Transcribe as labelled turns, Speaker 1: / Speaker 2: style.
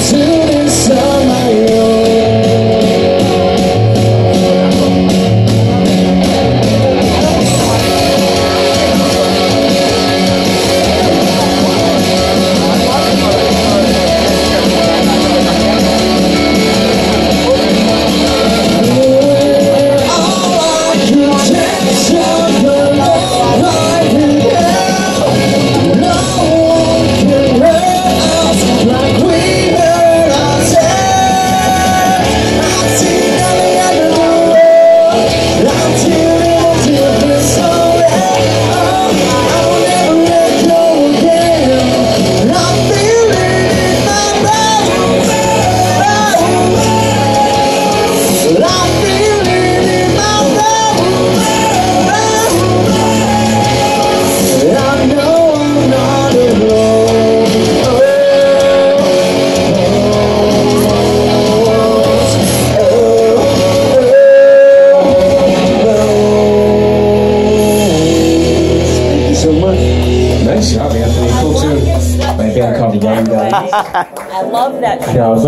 Speaker 1: Jesus. Nice job, Anthony. Cool tune. Maybe I called Young Guns.
Speaker 2: I love that.
Speaker 1: Yeah, I was